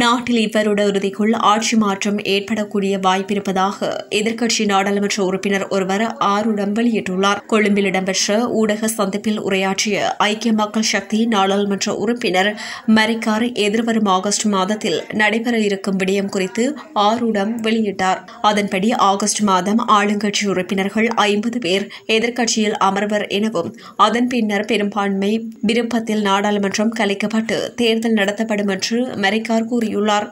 நாட்டில் இவ்வருட இறுதிக்குள் ஆட்சி மாற்றம் ஏற்படக்கூடிய வாய்ப்பிருப்பதாக எதிர்க்கட்சி நாடாளுமன்ற உறுப்பினர் ஒருவர் ஆறுடம் வெளியிட்டுள்ளார். கொழும்பில் இடம்பெற்ற ஊடக சந்திப்பில் உரையாற்றிய ஐக்கிய மக்கள் சக்தி நாடாளுமன்ற உறுப்பினர் மரிக்கார் எதிர்வரும் ஆகஸ்ட் மாதத்தில் நடைபெற இருக்கும் விடயம் குறித்து ஆறுடம் வெளியிட்டார். அதன்படி ஆகஸ்ட் மாதம் ஆளுங்கட்சி உறுப்பினர்கள் ஐம்பது பேர் எதிர்க்கட்சியில் அமர்வர் எனவும் அதன் பின்னர் பெரும்பான்மை விருப்பத்தில் நாடாளுமன்றம் கலைக்கப்பட்டு தேர்தல் நடத்தப்படும் என்று மரிக்கார் கூறியுள்ளார்